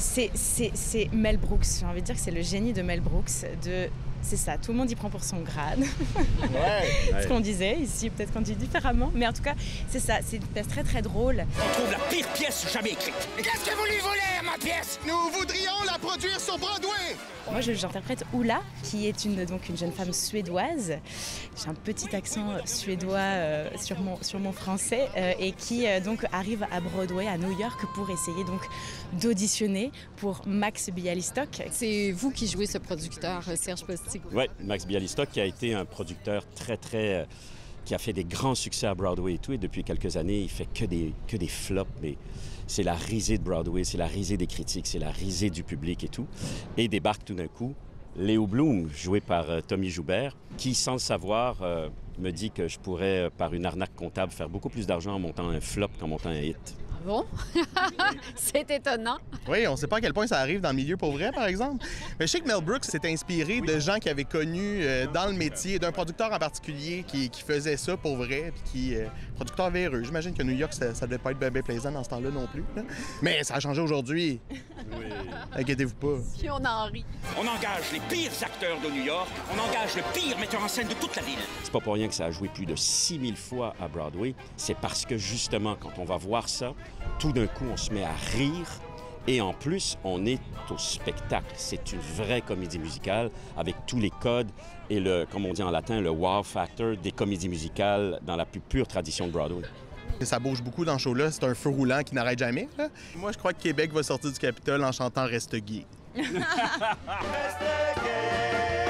c'est Mel Brooks. J'ai envie de dire que c'est le génie de Mel Brooks. De, c'est ça, tout le monde y prend pour son grade. Ouais. ce qu'on disait ici, peut-être qu'on dit différemment. Mais en tout cas, c'est ça, c'est une pièce très très drôle. On trouve la pire pièce jamais écrite. Qu'est-ce que vous lui volez ma pièce Nous voudrions la produire sur Broadway Moi, j'interprète Oula, qui est une, donc une jeune femme suédoise. J'ai un petit accent suédois euh, sur, mon, sur mon français euh, et qui euh, donc arrive à Broadway, à New York, pour essayer donc d'auditionner pour Max Bialystock. C'est vous qui jouez ce producteur, Serge Postigo. Oui, Max Bialystock qui a été un producteur très, très... qui a fait des grands succès à Broadway et tout. Et depuis quelques années, il fait que des, que des flops. Mais c'est la risée de Broadway, c'est la risée des critiques, c'est la risée du public et tout. Et débarque tout d'un coup Léo Bloom, joué par euh, Tommy Joubert, qui, sans le savoir, euh, me dit que je pourrais, euh, par une arnaque comptable, faire beaucoup plus d'argent en montant un flop qu'en montant un hit. Bon, c'est étonnant. Oui, on ne sait pas à quel point ça arrive dans le milieu pour vrai, par exemple. Mais je sais que Mel Brooks s'est inspiré de gens qu'il avait connus euh, dans le métier, d'un producteur en particulier qui, qui faisait ça pour vrai, puis qui euh, producteur véreux. J'imagine que New York, ça, ça devait pas être bien, bien plaisant dans ce temps-là non plus. là. Mais ça a changé aujourd'hui. Inquiétez-vous pas. Puis on en rit. On engage les pires acteurs de New York. On engage le pire metteur en scène de toute la ville. C'est pas pour rien que ça a joué plus de 6000 fois à Broadway. C'est parce que justement, quand on va voir ça, tout d'un coup, on se met à rire. Et en plus, on est au spectacle. C'est une vraie comédie musicale avec tous les codes et le, comme on dit en latin, le wow factor des comédies musicales dans la plus pure tradition de Broadway. Ça bouge beaucoup dans ce show-là. C'est un feu roulant qui n'arrête jamais. là. Moi, je crois que Québec va sortir du Capitole en chantant Reste gay. Reste gay